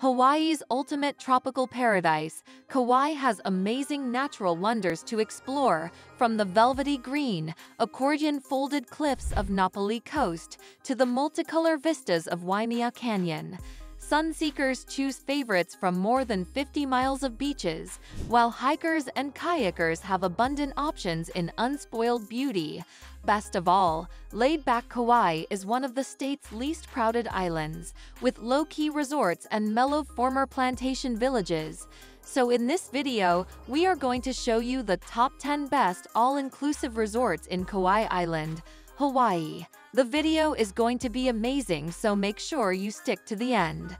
Hawaii's ultimate tropical paradise, Kauai has amazing natural wonders to explore, from the velvety green, accordion-folded cliffs of Napali Coast to the multicolor vistas of Waimea Canyon. Sunseekers choose favorites from more than 50 miles of beaches, while hikers and kayakers have abundant options in unspoiled beauty. Best of all, laid-back Kauai is one of the state's least crowded islands, with low-key resorts and mellow former plantation villages. So in this video, we are going to show you the top 10 best all-inclusive resorts in Kauai Island, Hawaii. The video is going to be amazing so make sure you stick to the end.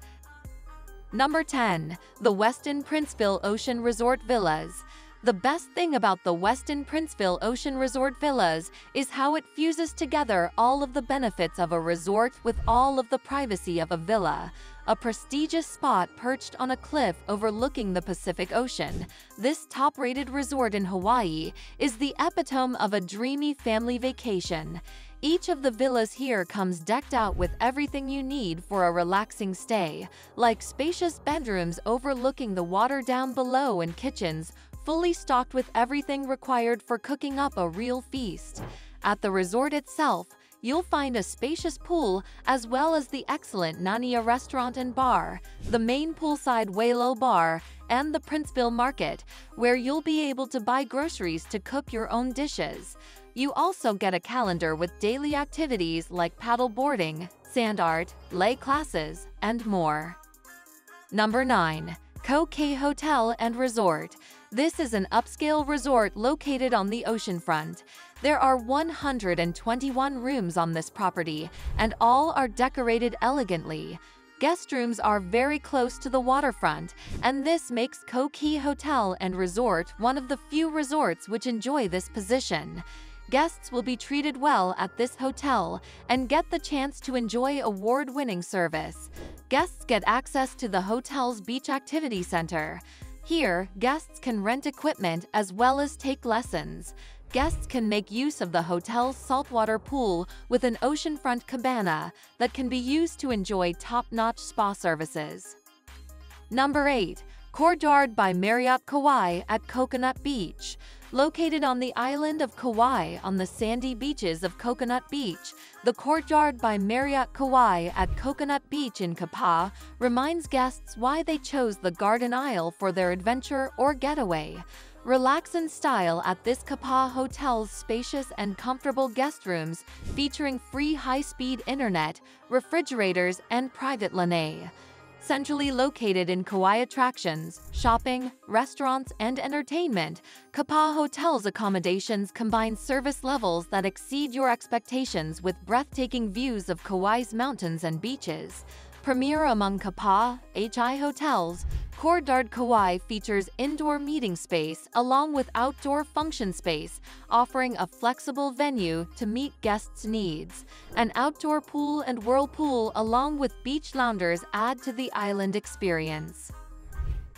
Number 10. The Westin Princeville Ocean Resort Villas. The best thing about the Westin Princeville Ocean Resort Villas is how it fuses together all of the benefits of a resort with all of the privacy of a villa. A prestigious spot perched on a cliff overlooking the Pacific Ocean, this top-rated resort in Hawaii is the epitome of a dreamy family vacation. Each of the villas here comes decked out with everything you need for a relaxing stay, like spacious bedrooms overlooking the water down below and kitchens fully stocked with everything required for cooking up a real feast. At the resort itself, you'll find a spacious pool as well as the excellent Nanea restaurant and bar, the main poolside Walo bar, and the Princeville Market, where you'll be able to buy groceries to cook your own dishes. You also get a calendar with daily activities like paddle boarding, sand art, lei classes, and more. Number 9. Koa Kea Hotel and Resort. This is an upscale resort located on the oceanfront. There are 121 rooms on this property, and all are decorated elegantly. Guest rooms are very close to the waterfront, and this makes Koa Kea Hotel and Resort one of the few resorts which enjoy this position. Guests will be treated well at this hotel and get the chance to enjoy award-winning service. Guests get access to the hotel's beach activity center. Here, guests can rent equipment as well as take lessons. Guests can make use of the hotel's saltwater pool with an oceanfront cabana that can be used to enjoy top-notch spa services. Number 8. Courtyard by Marriott Kauai at Coconut Beach. Located on the island of Kauai on the sandy beaches of Coconut Beach, the Courtyard by Marriott Kauai at Coconut Beach in Kapaa reminds guests why they chose the Garden Isle for their adventure or getaway. Relax in style at this Kapaa hotel's spacious and comfortable guest rooms featuring free high-speed internet, refrigerators, and private lanai. Centrally located in Kauai attractions, shopping, restaurants, and entertainment, Kapaa Hotel's accommodations combine service levels that exceed your expectations with breathtaking views of Kauai's mountains and beaches. Premier among Kapaa, HI hotels, Courtyard Kauai features indoor meeting space along with outdoor function space, offering a flexible venue to meet guests' needs. An outdoor pool and whirlpool along with beach loungers add to the island experience.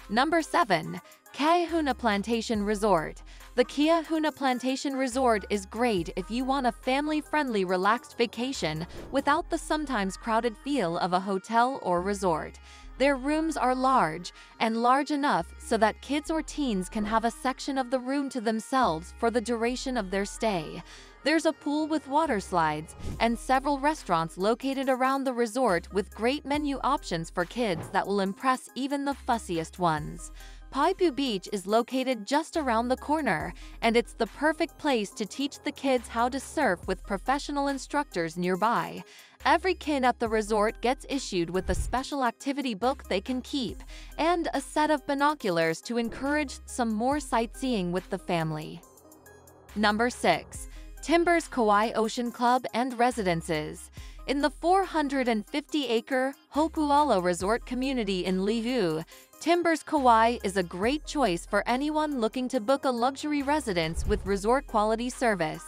Number 7. Kiahuna Plantation Resort. The Kiahuna Plantation Resort is great if you want a family-friendly relaxed vacation without the sometimes crowded feel of a hotel or resort. Their rooms are large, and large enough so that kids or teens can have a section of the room to themselves for the duration of their stay. There's a pool with water slides, and several restaurants located around the resort with great menu options for kids that will impress even the fussiest ones. Poipu Beach is located just around the corner, and it's the perfect place to teach the kids how to surf with professional instructors nearby. Every kid at the resort gets issued with a special activity book they can keep, and a set of binoculars to encourage some more sightseeing with the family. Number 6. Timbers Kauai Ocean Club and Residences in the 450-acre Hokuala Resort community in Lihue, Timbers Kauai is a great choice for anyone looking to book a luxury residence with resort-quality service.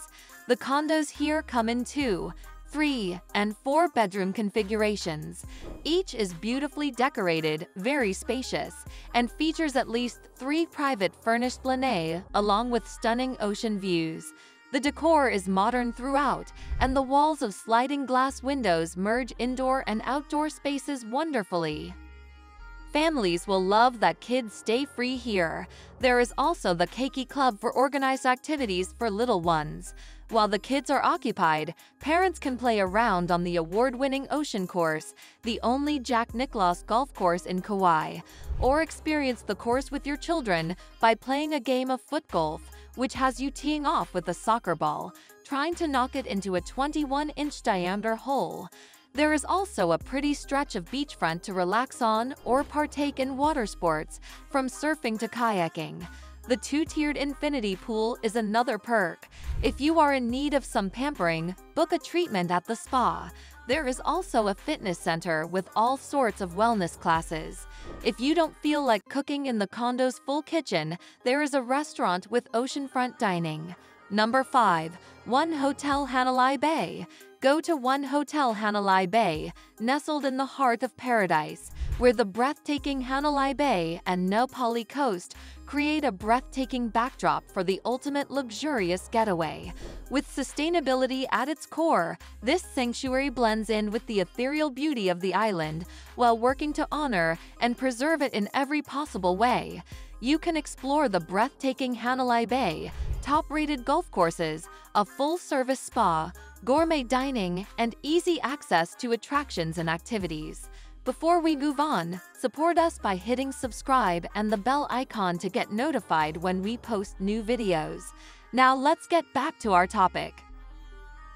The condos here come in two, three, and four bedroom configurations. Each is beautifully decorated, very spacious, and features at least three private furnished lanai along with stunning ocean views. The decor is modern throughout, and the walls of sliding glass windows merge indoor and outdoor spaces wonderfully. Families will love that kids stay free here. There is also the Keiki Club for organized activities for little ones. While the kids are occupied, parents can play around on the award-winning Ocean Course, the only Jack Nicklaus golf course in Kauai, or experience the course with your children by playing a game of foot golf, which has you teeing off with a soccer ball, trying to knock it into a 21-inch diameter hole. There is also a pretty stretch of beachfront to relax on or partake in water sports, from surfing to kayaking. The two-tiered infinity pool is another perk. If you are in need of some pampering, book a treatment at the spa. There is also a fitness center with all sorts of wellness classes. If you don't feel like cooking in the condo's full kitchen, there is a restaurant with oceanfront dining. Number 5. 1 Hotel Hanalei Bay Go to 1 Hotel Hanalei Bay, nestled in the heart of paradise, where the breathtaking Hanalei Bay and Napali coast create a breathtaking backdrop for the ultimate luxurious getaway. With sustainability at its core, this sanctuary blends in with the ethereal beauty of the island while working to honor and preserve it in every possible way. You can explore the breathtaking Hanalei Bay, top-rated golf courses, a full-service spa, gourmet dining, and easy access to attractions and activities. Before we move on, support us by hitting subscribe and the bell icon to get notified when we post new videos. Now let's get back to our topic.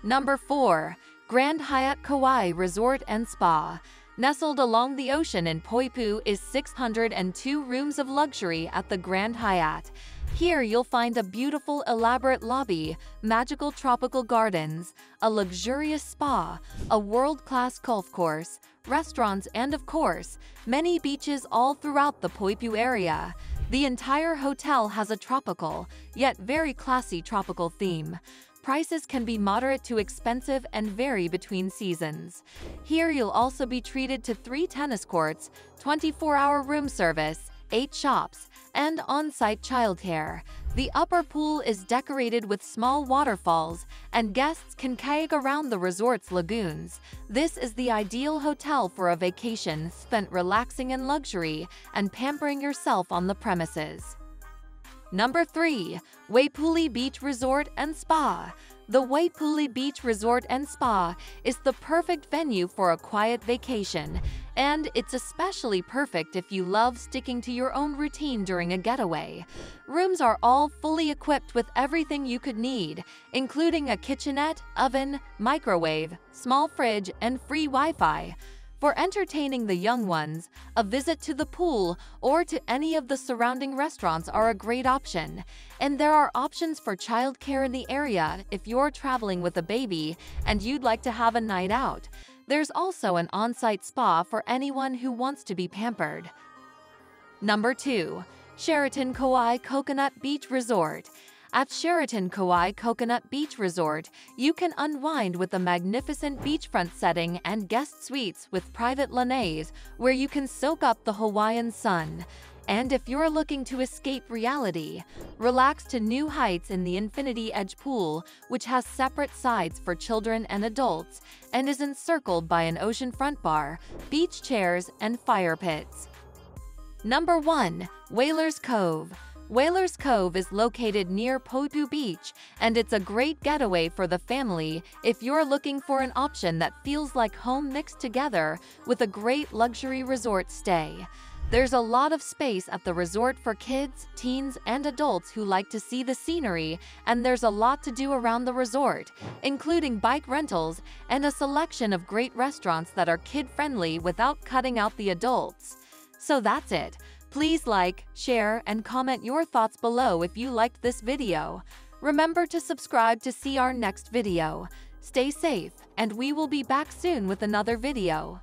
Number 4. Grand Hyatt Kauai Resort and Spa. Nestled along the ocean in Poipu is 602 rooms of luxury at the Grand Hyatt. Here you'll find a beautiful elaborate lobby, magical tropical gardens, a luxurious spa, a world-class golf course, restaurants and of course, many beaches all throughout the Poipu area. The entire hotel has a tropical, yet very classy tropical theme. Prices can be moderate to expensive and vary between seasons. Here you'll also be treated to three tennis courts, 24-hour room service, eight shops, and on-site childcare. The upper pool is decorated with small waterfalls, and guests can kayak around the resort's lagoons. This is the ideal hotel for a vacation spent relaxing in luxury and pampering yourself on the premises. Number 3. Waipouli Beach Resort and Spa the Waipouli Beach Resort and Spa is the perfect venue for a quiet vacation, and it's especially perfect if you love sticking to your own routine during a getaway. Rooms are all fully equipped with everything you could need, including a kitchenette, oven, microwave, small fridge, and free Wi-Fi. For entertaining the young ones, a visit to the pool or to any of the surrounding restaurants are a great option. And there are options for childcare in the area if you're traveling with a baby and you'd like to have a night out. There's also an on-site spa for anyone who wants to be pampered. Number 2. Sheraton Kauai Coconut Beach Resort at Sheraton Kauai Coconut Beach Resort, you can unwind with a magnificent beachfront setting and guest suites with private lanais where you can soak up the Hawaiian sun. And if you're looking to escape reality, relax to new heights in the Infinity Edge pool, which has separate sides for children and adults and is encircled by an oceanfront bar, beach chairs, and fire pits. Number 1. Whalers Cove Whalers Cove is located near Poipu Beach, and it's a great getaway for the family if you're looking for an option that feels like home mixed together with a great luxury resort stay. There's a lot of space at the resort for kids, teens, and adults who like to see the scenery, and there's a lot to do around the resort, including bike rentals and a selection of great restaurants that are kid-friendly without cutting out the adults. So that's it. Please like, share, and comment your thoughts below if you liked this video. Remember to subscribe to see our next video. Stay safe, and we will be back soon with another video.